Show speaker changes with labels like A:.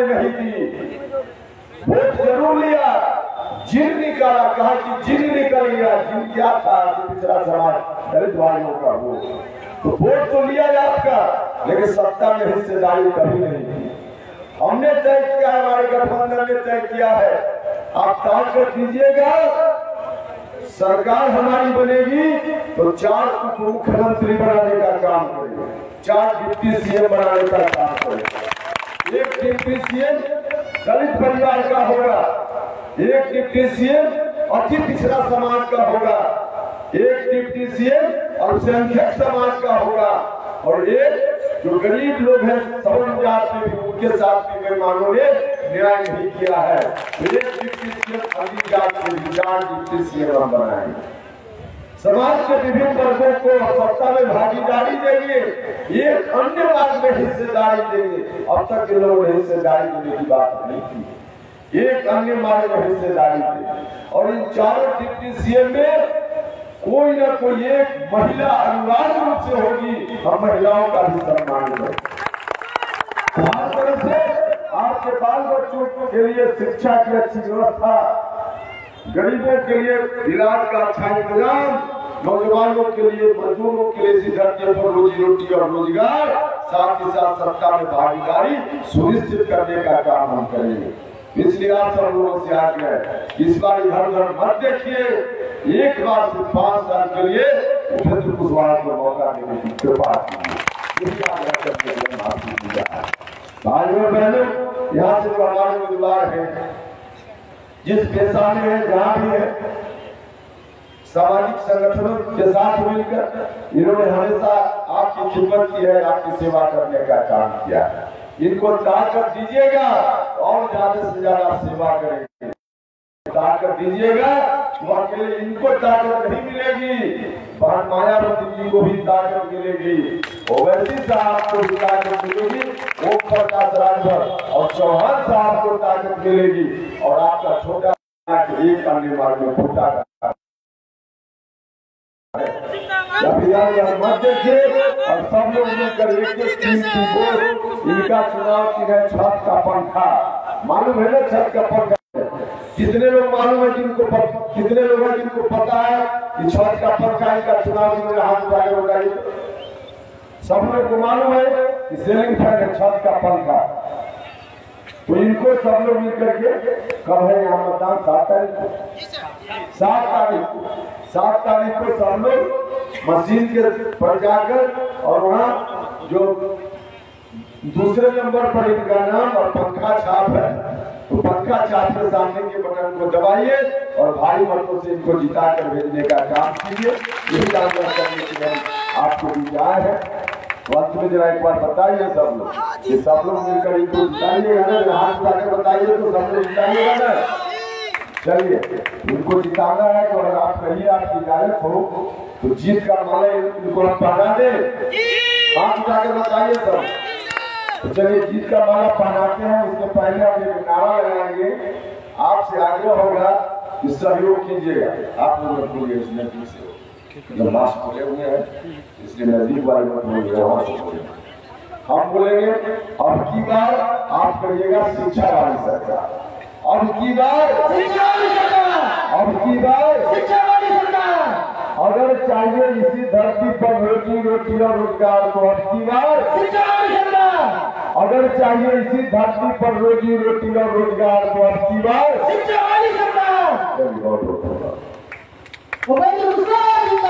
A: ने नहीं दी वोट ज़रूर लिया जिन निकाला कहा कि जिन निकल गया जिन क्या था पिछड़ा समाज दलित भाइयों का वो तो वोट तो लिया है आपका, लेकिन सत्ता में हिस्सेदारी कभी नहीं की हमने तय किया है, हमारे गठबंधन ने तय किया है। आप ताक कर दीजिएगा। सरकार हमारी बनेगी तो चार मुख्यमंत्री बनाने का काम करेंगे। चार डिप्टी सीएम बनाने का काम करेंगे। एक डिप्टी सीएम दलित परिवार का होगा, एक डिप्टी सीएम अति पिछड़ा समाज का होगा, एक डिप्टी सीएम अल्पसंख्यक समाज का होगा, और एक जो गरीब लोग हैं सवर्ण जात में उनके साथ भी मेहमानों ने न्याय नहीं किया है। तो एक डिप्टी सीएम अभी जात के भी चार डिप्टी सीएम हम बनाएँगे। समाज के विभिन्न वर्गों को सत्ता में भागीदारी देंगे, एक अन्य बात में हिस्सेदारी देंगे। अब तक के लोगों ने हिस्सेदारी देने की बात नहीं की। एक अन्य मार्ग में हिस्सेदारी देंगे। और इन चारों डिप्टी सीएम में कोई ना कोई एक महिला अनिवार्य रूप से होगी, हम महिलाओं का भी सम्मान करें तरह से आपके बाल बच्चों के लिए शिक्षा की अच्छी व्यवस्था गरीबों के लिए इलाज का अच्छा इंतज़ाम, नौजवानों के लिए, मजदूरों के लिए इसी धरती पर रोजी रोटी और रोज़गार, साथ ही साथ सत्ता में भागीदारी सुनिश्चित करने का काम हम करेंगे। इसलिए आप सब लोगों से आग्रह है इस बार इधर उधर मत देखिए। एक बार से पाँच साल के लिए उपेंद्र कुशवाहा को मौका देने की कृपा भाइयों बहनों, यहाँ से जो हमारे उम्मीदवार हैं। जिस पेशा में है जहाँ भी है सामाजिक संगठनों के साथ मिलकर इन्होंने हमेशा आपकी खिदमत की है, आपकी सेवा करने का काम किया है। इनको ताकत दीजिएगा और ज़्यादा से ज़्यादा सेवा करेंगे। ताकत दीजिएगा तो अकेले इनको ताकत नहीं मिलेगी। मायावती जी को भी ताकत मिलेगी। ओवैसी साहब को भी ताकत मिलेगी, ओम प्रकाश राजभर और चौहान साहब को ताकत मिलेगी। और आपका छोटा एक मार्ग में और सब लोग मिलकर एक एक इनका चुनाव है छत का पंखा। मालूम है ना छत का पंखा? कितने लोग मालूम है जिनको कितने लोग हैं जिनको पता है कि छत का पंखा, इनका चुनाव हाथ बताइए सब लोग को मालूम है कि सीलिंग फ़ैन है छत का पंखा। तो इनको सब लोग मिलकर के कब है यहाँ मतदान? सात तारीख को। सात तारीख को। सात तारीख को सब लोग मशीन के पर जाकर और वहाँ जो दूसरे नंबर पर इनका नाम और पंखा छाप है तो पंखा छाप के सामने के बटन को दबाइए और भारी मतों से इनको जिता कर भेजने का काम कीजिए। यही काम करने के आपको दिया है। तो में जरा एक बार बताइए सब लोग। कि सब लोग मिलकर इनको जिताइएगा ना हाथ उठा के बताइए तो सब लोग जिताइएगा ना। चलिए, इनको जिताना है तो अगर आप कहिए आप हिदायत हो तो जीत का माला इनको हम पहना दे। हाथ उठा के बताइए सब। तो चलिए, जीत का माला पहनाते हैं, उसके पहले हम एक नारा लगाएँगे। आपसे आग्रह होगा कि सहयोग कीजिएगा। आप लोग बोलिए इसमें ठीक जब मास्क खोले हुए हैं इसलिए नज़दीक वाले मत बोलिए वहाँ से बोलिए हम बोलेंगे अब की बार आप करिएगा शिक्षा वाली सरकार। अब की बार
B: शिक्षा वाली सरकार।
A: अब की बार
B: शिक्षा वाली सरकार।
A: अगर चाहिए इसी धरती पर रोजी रोटी और रोज़गार तो अब की बार
B: शिक्षा वाली सरकार।
A: अगर चाहिए इसी धरती पर रोजी रोटी और रोज़गार तो अब की बार
B: O